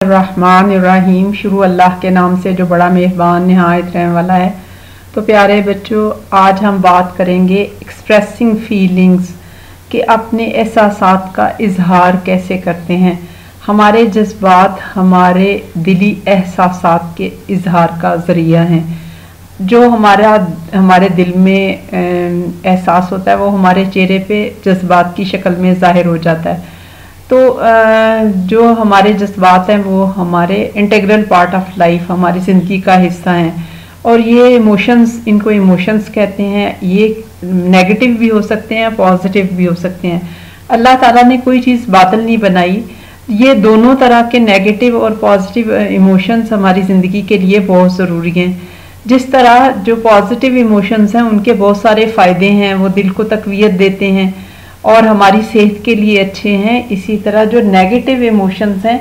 रहमान शुरू अल्लाह के नाम से, जो बड़ा मेहरबान, नहायत रहने वाला है। तो प्यारे बच्चों, आज हम बात करेंगे एक्सप्रेसिंग फीलिंग्स कि अपने एहसास का इजहार कैसे करते हैं। हमारे जज्बात, हमारे दिली एहसास के इजहार का ज़रिया हैं। जो हमारा, हमारे दिल में एहसास होता है, वो हमारे चेहरे पे जज्बात की शक्ल में ज़ाहिर हो जाता है। तो जो हमारे जज्बात हैं, वो हमारे इंटेग्रल पार्ट ऑफ़ लाइफ हमारी ज़िंदगी का हिस्सा हैं। और ये इमोशंस इनको इमोशंस कहते हैं। ये नेगेटिव भी हो सकते हैं पॉजिटिव भी हो सकते हैं। अल्लाह ताला ने कोई चीज़ बादल नहीं बनाई। ये दोनों तरह के नेगेटिव और पॉजिटिव इमोशंस हमारी ज़िंदगी के लिए बहुत ज़रूरी हैं। जिस तरह जो पॉजिटिव इमोशंस हैं, उनके बहुत सारे फ़ायदे हैं, वो दिल को तकवीत देते हैं। और हमारी सेहत के लिए अच्छे हैं। इसी तरह जो नेगेटिव इमोशंस हैं,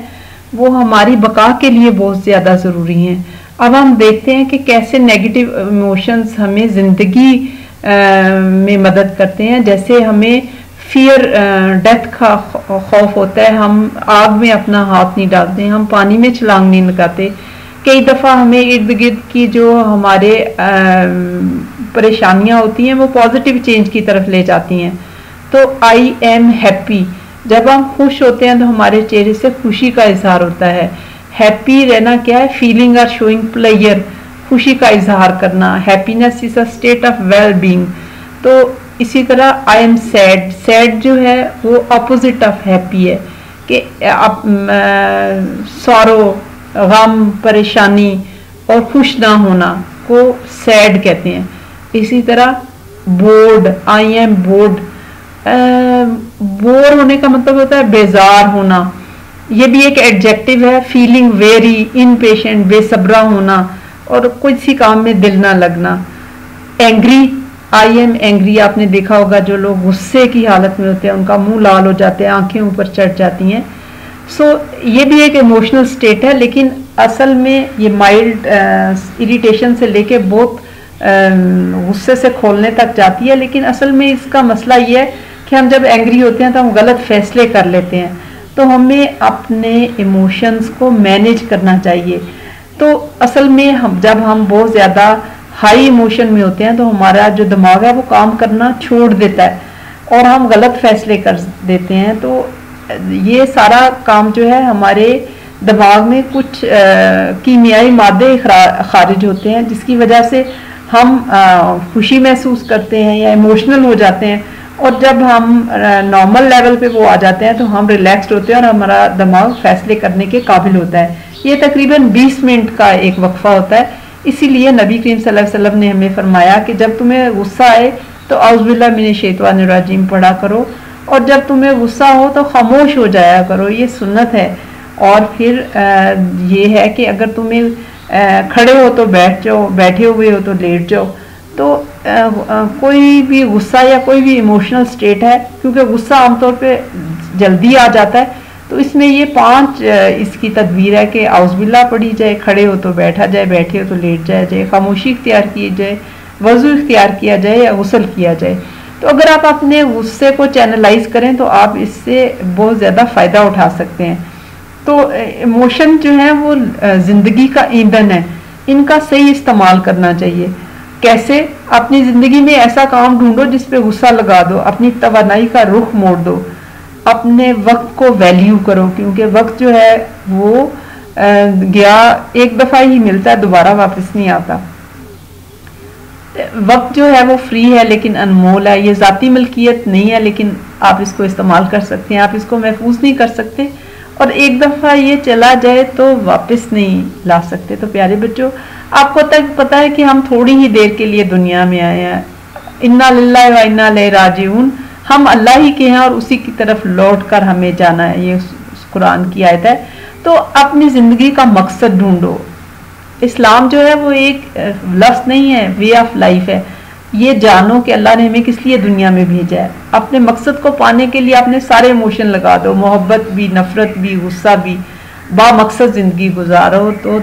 वो हमारी बका के लिए बहुत ज़्यादा ज़रूरी हैं। अब हम देखते हैं कि कैसे नेगेटिव इमोशंस हमें ज़िंदगी में मदद करते हैं। जैसे हमें फियर डेथ का खौफ होता है, हम आग में अपना हाथ नहीं डालते, हम पानी में छलांग नहीं लगाते। कई दफ़ा हमें इर्द गिर्द की जो हमारे परेशानियाँ होती हैं, वो पॉजिटिव चेंज की तरफ़ ले जाती हैं। तो आई एम हैप्पी जब हम खुश होते हैं तो हमारे चेहरे से खुशी का इजहार होता है। हैप्पी रहना क्या है? फीलिंग आर शोइंग प्लेयर खुशी का इजहार करना। Happiness is a state of well being तो इसी तरह आई एम सैड सैड जो है, वो अपोजिट ऑफ़ हैप्पी है। कि आप सौरो गम, परेशानी और खुश ना होना, को सैड कहते हैं। इसी तरह bored I am bored bore होने का मतलब होता है बेजार होना। ये भी एक एडजेक्टिव है फीलिंग वेरी इन पेशेंट बेसब्रा होना और किसी काम में दिल ना लगना। एंग्री आई एम एंग्री आपने देखा होगा जो लोग गुस्से की हालत में होते हैं उनका मुँह लाल हो जाते हैं आँखें ऊपर चढ़ जाती हैं। सो so, ये भी एक इमोशनल स्टेट है लेकिन असल में ये माइल्ड इरिटेशन से लेके बहुत गुस्से से खोलने तक जाती है लेकिन असल में इसका मसला ये है कि हम जब एंग्री होते हैं तो हम गलत फैसले कर लेते हैं। तो हमें अपने इमोशंस को मैनेज करना चाहिए। तो असल में हम, जब हम बहुत ज़्यादा हाई इमोशन में होते हैं तो हमारा जो दिमाग है, वो काम करना छोड़ देता है। और हम गलत फैसले कर देते हैं तो ये सारा काम जो है, हमारे दिमाग में कुछ कीमियाई मादे खारिज होते हैं, जिसकी वजह से हम खुशी महसूस करते हैं या इमोशनल हो जाते हैं। और जब हम नॉर्मल लेवल पे वो आ जाते हैं तो हम रिलैक्स्ड होते हैं और हमारा दिमाग फैसले करने के काबिल होता है। ये तकरीबन 20 मिनट का एक वक्फा होता है। इसीलिए नबी करीम वसल्लम ने हमें फरमाया कि जब तुम्हें गुस्सा आए तो अउज़बिल्ला मिन शैतवानराजीम पढ़ा करो। और जब तुम्हें गुस्सा हो तो खामोश हो जाया करो। ये सुन्नत है। और फिर ये है कि अगर तुम्हें खड़े हो तो बैठ जाओ, बैठे हुए हो तो लेट जाओ। तो आ, आ, कोई भी गुस्सा या कोई भी इमोशनल स्टेट है क्योंकि गुस्सा आमतौर पे जल्दी आ जाता है तो इसमें ये पाँच इसकी तदबीर है कि आउज़बिल्ला पढ़ी जाए खड़े हो तो बैठा जाए बैठे हो तो लेट जाया जाए खामोशी इख्तियार की जाए वज़ू इख्तियार किया जाए या गसल किया जाए। तो अगर आप अपने गुस्से को चैनलाइज करें तो आप इससे बहुत ज़्यादा फ़ायदा उठा सकते हैं। तो इमोशन जो है वो ज़िंदगी का ईंधन है। इनका सही इस्तेमाल करना चाहिए। कैसे अपनी ज़िंदगी में ऐसा काम ढूंढो जिसपे गुस्सा लगा दो, अपनी तवानाई का रुख मोड़ दो। अपने वक्त को वैल्यू करो, क्योंकि वक्त जो है वो गया, एक दफ़ा ही मिलता है, दोबारा वापस नहीं आता। वक्त जो है वो फ्री है, लेकिन अनमोल है। ये ज़ाती मलकियत नहीं है, लेकिन आप इसको इस्तेमाल कर सकते हैं। आप इसको महफूज नहीं कर सकते। और एक दफ़ा ये चला जाए तो वापस नहीं ला सकते। तो प्यारे बच्चों, आपको तक पता है कि हम थोड़ी ही देर के लिए दुनिया में आए हैं। इन्ना व इन्ना राजीउन हम अल्लाह ही के हैं और उसी की तरफ़ लौट कर हमें जाना है, ये उस कुरान की आयत है। तो अपनी ज़िंदगी का मकसद ढूंढो। इस्लाम जो है वो एक लफ्ज़ नहीं है वे ऑफ़ लाइफ है। ये जानो कि अल्लाह ने हमें किस लिए दुनिया में भेजा है। अपने मकसद को पाने के लिए आपने सारे इमोशन लगा दो। मोहब्बत भी, नफरत भी, गुस्सा भी। बा मकसद ज़िंदगी गुजारो तो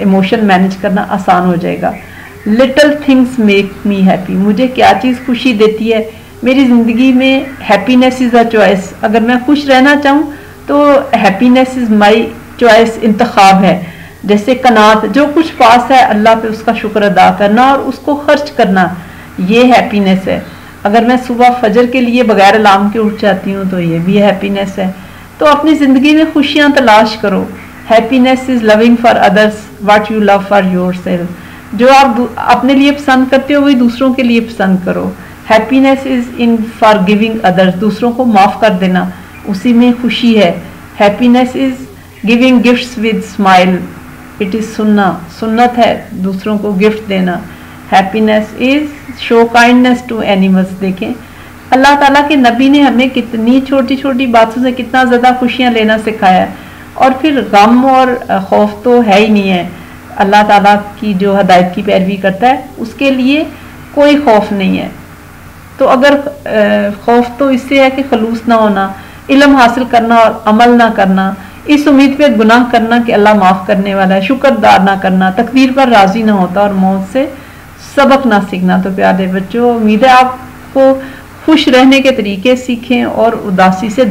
इमोशन मैनेज करना आसान हो जाएगा। Little things make me happy मुझे क्या चीज़ खुशी देती है? मेरी ज़िंदगी में हैप्पीनेस इज़ अ चॉइस अगर मैं खुश रहना चाहूँ तो हैप्पीनेस इज़ माई चॉइस इंतखाब है। जैसे कनात, जो कुछ पास है, अल्लाह पे उसका शुक्र अदा करना और उसको खर्च करना। ये हैप्पीनेस है। अगर मैं सुबह फजर के लिए बगैर अलार्म के उठ जाती हूँ तो ये भी हैप्पीनेस है। तो अपनी ज़िंदगी में खुशियाँ तलाश करो। Happiness is loving for others what you love for yourself जो आप अपने लिए पसंद करते हो, वही दूसरों के लिए पसंद करो। Happiness is in forgiving others दूसरों को माफ़ कर देना, उसी में खुशी है। Happiness is giving gifts with smile it is सुनना, सुन्नत है दूसरों को गिफ्ट देना। Happiness is show kindness to animals देखें। अल्लाह ताला के नबी ने हमें कितनी छोटी छोटी बातों से कितना ज़्यादा खुशियाँ लेना सिखाया और फिर गम और खौफ तो है ही नहीं है। अल्लाह ताला की जो हदायत की पैरवी करता है, उसके लिए कोई खौफ नहीं है। तो अगर खौफ तो इससे है कि खलूस ना होना, इलम हासिल करना और अमल ना करना, इस उम्मीद पे गुनाह करना कि अल्लाह माफ़ करने वाला है शुक्रदार ना करना, तकदीर पर राज़ी ना होता और मौत से सबक ना सीखना। तो प्यारे बच्चों, उम्मीद है आपको खुश रहने के तरीके सीखें और उदासी से